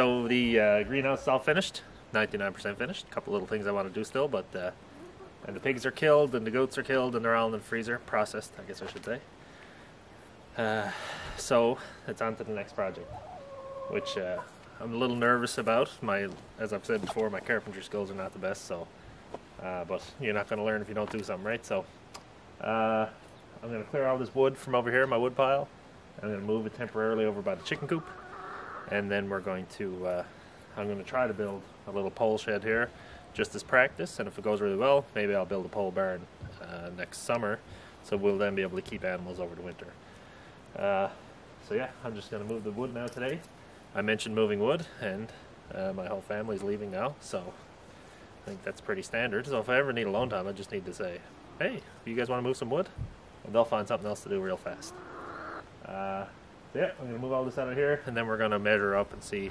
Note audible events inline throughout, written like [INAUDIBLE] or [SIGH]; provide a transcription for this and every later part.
So the uh, greenhouse is all finished, 99% finished. A couple little things I want to do still, but uh, and the pigs are killed and the goats are killed and they're all in the freezer, processed, I guess I should say. Uh, so it's on to the next project, which uh, I'm a little nervous about. My, as I've said before, my carpentry skills are not the best, so. Uh, but you're not going to learn if you don't do something, right? So uh, I'm going to clear all this wood from over here, my wood pile. And I'm going to move it temporarily over by the chicken coop, and then we're going to. Uh, I'm going to try to build a little pole shed here, just as practice. And if it goes really well, maybe I'll build a pole barn uh, next summer, so we'll then be able to keep animals over the winter. Uh, so yeah, I'm just going to move the wood now today. I mentioned moving wood, and uh, my whole family's leaving now, so I think that's pretty standard. So if I ever need alone time, I just need to say, "Hey, you guys want to move some wood?" And they'll find something else to do real fast. Yeah, I'm gonna move all this out of here, and then we're gonna measure up and see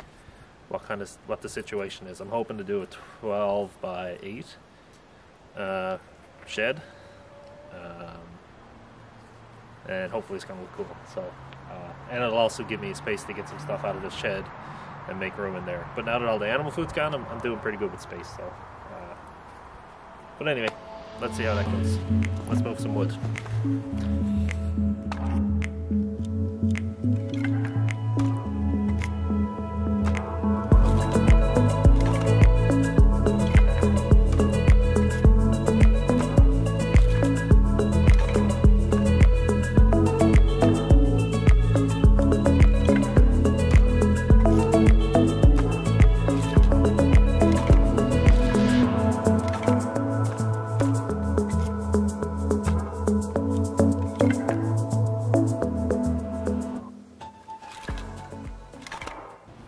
what kind of what the situation is. I'm hoping to do a 12 by 8 uh, shed, um, and hopefully it's gonna look cool. So, uh, and it'll also give me space to get some stuff out of the shed and make room in there. But now that all the animal food's gone, I'm, I'm doing pretty good with space. So, uh, but anyway, let's see how that goes. Let's move some wood.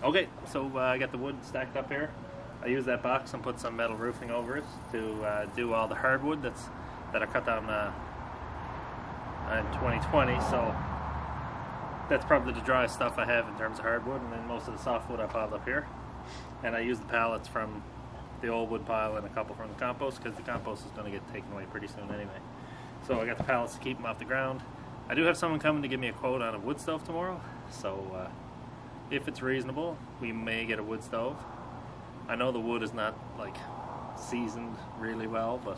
Okay, so uh, I got the wood stacked up here. I used that box and put some metal roofing over it to uh, do all the hardwood that's that I cut down uh, in 2020. So that's probably the driest stuff I have in terms of hardwood, and then most of the softwood I piled up here. And I used the pallets from the old wood pile and a couple from the compost because the compost is going to get taken away pretty soon anyway. So I got the pallets to keep them off the ground. I do have someone coming to give me a quote on a wood stove tomorrow, so. If it's reasonable, we may get a wood stove. I know the wood is not like seasoned really well, but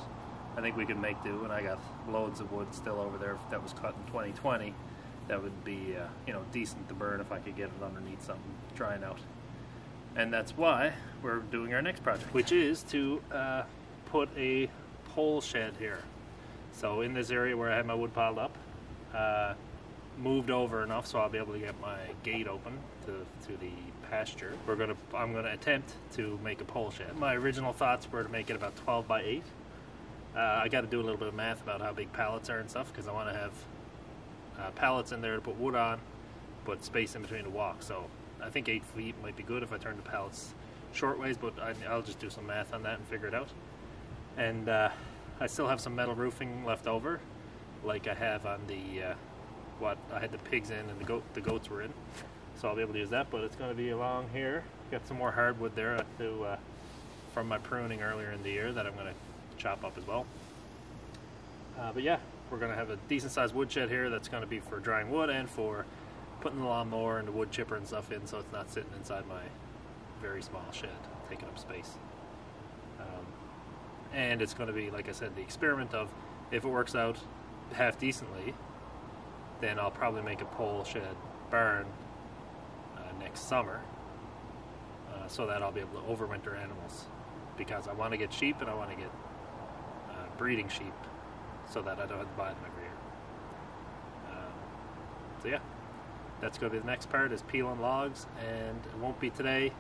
I think we could make do. And I got loads of wood still over there that was cut in 2020. That would be uh, you know decent to burn if I could get it underneath something drying out. And that's why we're doing our next project, which is to uh, put a pole shed here. So in this area where I had my wood piled up. Uh, moved over enough so I'll be able to get my gate open to, to the pasture. We're gonna I'm gonna attempt to make a pole shed. My original thoughts were to make it about 12 by 8. Uh, I got to do a little bit of math about how big pallets are and stuff because I want to have uh, pallets in there to put wood on, but space in between to walk. So I think 8 feet might be good if I turn the pallets short ways, but I, will just do some math on that and figure it out. And uh, I still have some metal roofing left over, like I have on the uh, what I had the pigs in and the goat the goats were in. So I'll be able to use that, but it's going to be along here. Got some more hardwood there to, uh, from my pruning earlier in the year that I'm going to chop up as well. Uh, but yeah, we're going to have a decent sized woodshed here that's going to be for drying wood and for putting the lawnmower and the wood chipper and stuff in so it's not sitting inside my very small shed taking up space. Um, and it's going to be, like I said, the experiment of if it works out half decently, then I'll probably make a pole shed barn uh, next summer uh, so that I'll be able to overwinter animals because I want to get sheep and I want to get uh, breeding sheep so that I don't have to buy them every year. Um, so yeah, that's going to be the next part is peeling logs and it won't be today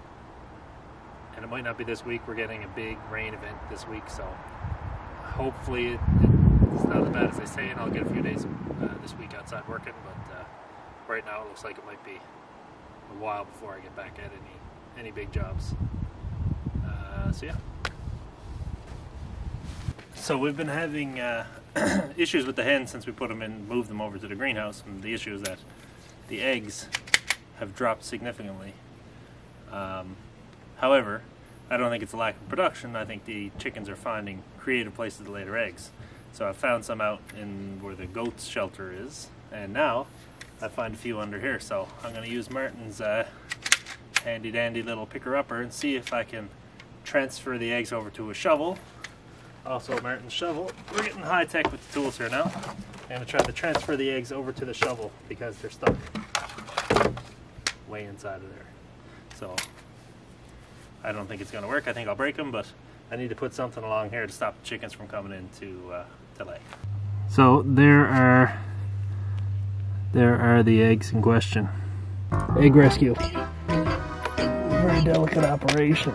and it might not be this week. We're getting a big rain event this week so hopefully it, it's not as bad as they say and I'll get a few days uh, this week outside working, but uh, right now it looks like it might be a while before I get back at any any big jobs. Uh, so yeah. So we've been having uh, [CLEARS THROAT] issues with the hens since we put them in, moved them over to the greenhouse, and the issue is that the eggs have dropped significantly. Um, however, I don't think it's a lack of production. I think the chickens are finding creative places to lay their eggs. So I found some out in where the goats shelter is, and now I find a few under here. So I'm going to use Martin's uh, handy dandy little picker upper and see if I can transfer the eggs over to a shovel. Also Martin's shovel. We're getting high tech with the tools here now. I'm gonna try to transfer the eggs over to the shovel because they're stuck way inside of there. So I don't think it's gonna work. I think I'll break them, but I need to put something along here to stop the chickens from coming in to, uh, to lay. So there are there are the eggs in question. Egg rescue. Very delicate operation.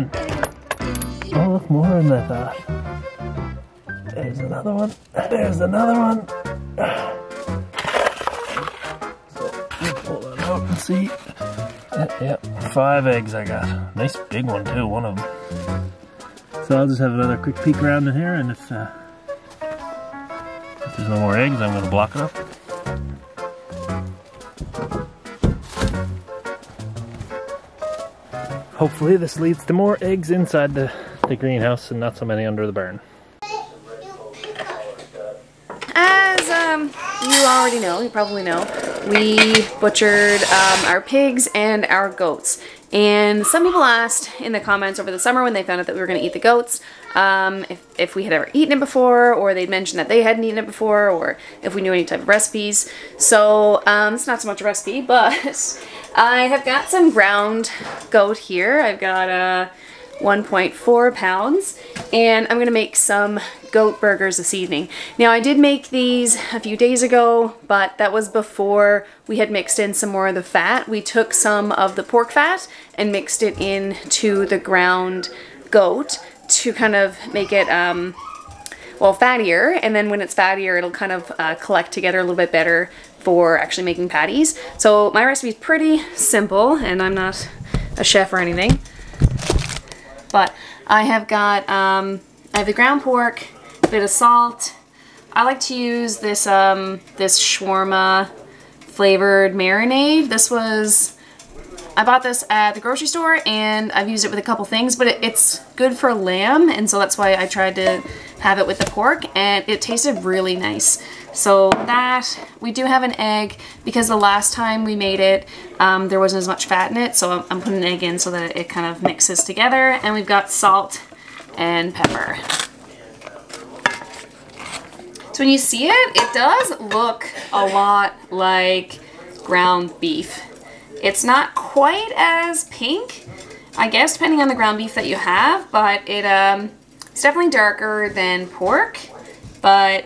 One. Oh, look, more than I thought. There's another one. There's another one. So, we'll pull that out and see. Yep, yep, five eggs I got. Nice big one too, one of them. So I'll just have another quick peek around in here and if, uh, if there's no more eggs, I'm going to block it up. Hopefully this leads to more eggs inside the, the greenhouse and not so many under the barn. As um, you already know, you probably know, we butchered um, our pigs and our goats. And some people asked in the comments over the summer when they found out that we were going to eat the goats um, if, if we had ever eaten it before or they'd mentioned that they hadn't eaten it before or if we knew any type of recipes. So um, it's not so much a recipe, [LAUGHS] but I have got some ground goat here. I've got a uh, 1.4 pounds and I'm gonna make some goat burgers this evening. Now I did make these a few days ago but that was before we had mixed in some more of the fat. We took some of the pork fat and mixed it into the ground goat to kind of make it um, well fattier and then when it's fattier it'll kind of uh, collect together a little bit better for actually making patties. So my recipe is pretty simple and I'm not a chef or anything. But I have got, um, I have the ground pork, a bit of salt. I like to use this, um, this shawarma flavored marinade. This was, I bought this at the grocery store and I've used it with a couple things, but it, it's good for lamb and so that's why I tried to have it with the pork and it tasted really nice. So that, we do have an egg because the last time we made it, um, there wasn't as much fat in it. So I'm, I'm putting an egg in so that it kind of mixes together. And we've got salt and pepper. So when you see it, it does look a lot like ground beef. It's not quite as pink, I guess, depending on the ground beef that you have, but it um, it's definitely darker than pork, but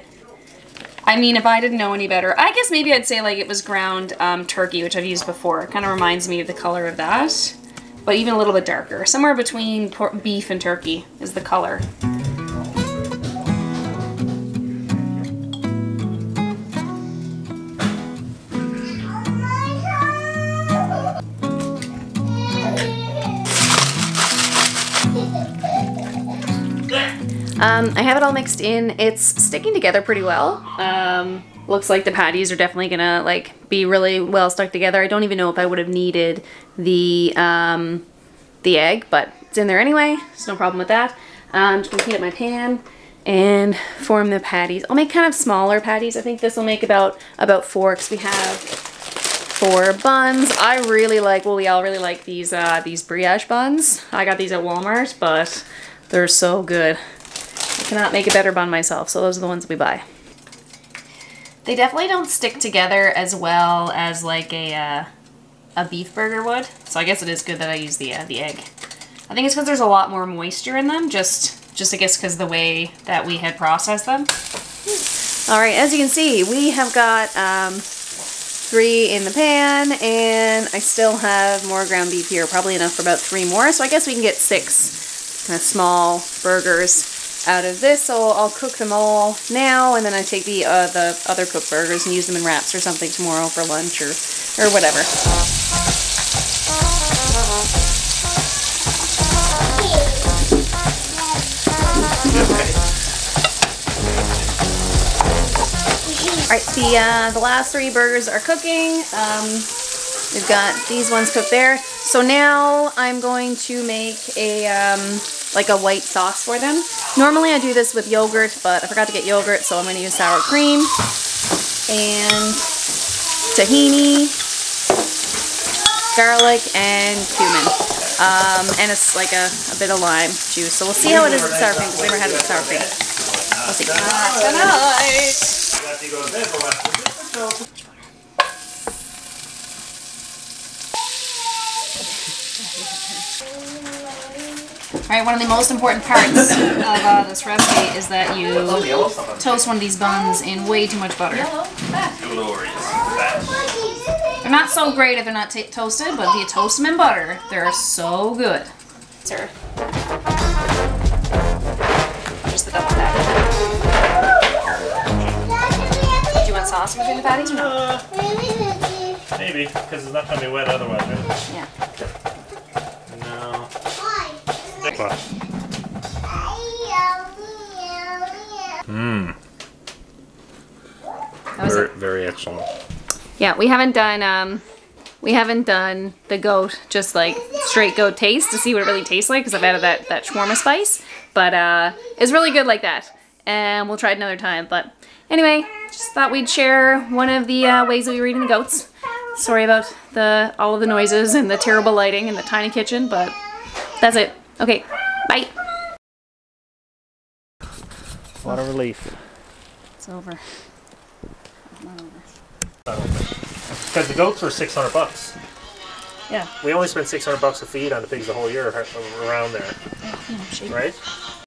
I mean, if I didn't know any better, I guess maybe I'd say like it was ground um, turkey, which I've used before. It kind of reminds me of the color of that, but even a little bit darker. Somewhere between beef and turkey is the color. Um, I have it all mixed in. It's sticking together pretty well. Um, looks like the patties are definitely gonna like be really well stuck together. I don't even know if I would have needed the um, the egg, but it's in there anyway. There's no problem with that. I'm just gonna heat up my pan and form the patties. I'll make kind of smaller patties. I think this will make about about four because we have four buns. I really like, well, we all really like these uh, these brioche buns. I got these at Walmart, but they're so good. Cannot make a better bun myself, so those are the ones we buy. They definitely don't stick together as well as like a, uh, a beef burger would, so I guess it is good that I use the, uh, the egg. I think it's because there's a lot more moisture in them, just, just I guess because the way that we had processed them. Alright, as you can see, we have got um, three in the pan, and I still have more ground beef here, probably enough for about three more, so I guess we can get six kind of small burgers out of this, so I'll cook them all now, and then I take the uh, the other cooked burgers and use them in wraps or something tomorrow for lunch or, or whatever. Alright, the uh, the last three burgers are cooking. Um, we've got these ones cooked there. So now I'm going to make a um, like a white sauce for them. Normally I do this with yogurt, but I forgot to get yogurt, so I'm going to use sour cream and tahini, garlic, and cumin. Um, and it's like a, a bit of lime juice. So we'll see how it is with sour cream because we've never had it with sour cream. We'll see. [LAUGHS] Alright, one of the most important parts of uh, this recipe is that you toast one of these buns in way too much butter. They're not so great if they're not toasted, but if you toast them in butter, they're so good. Sir. Just the double patty. Do you want sauce in between the patties or no? Maybe, because it's not going to be wet otherwise, right? Yeah. Mmm. Very, very excellent. Yeah, we haven't done um we haven't done the goat just like straight goat taste to see what it really tastes like because I've added that that shawarma spice, but uh it's really good like that. And we'll try it another time, but anyway, just thought we'd share one of the uh, ways that we were eating the goats. Sorry about the all of the noises and the terrible lighting in the tiny kitchen, but that's it. Okay, bye. What a relief. It's over. Not over. Because the goats were 600 bucks. Yeah. We only spent 600 bucks a feed on the pigs the whole year around there, You right?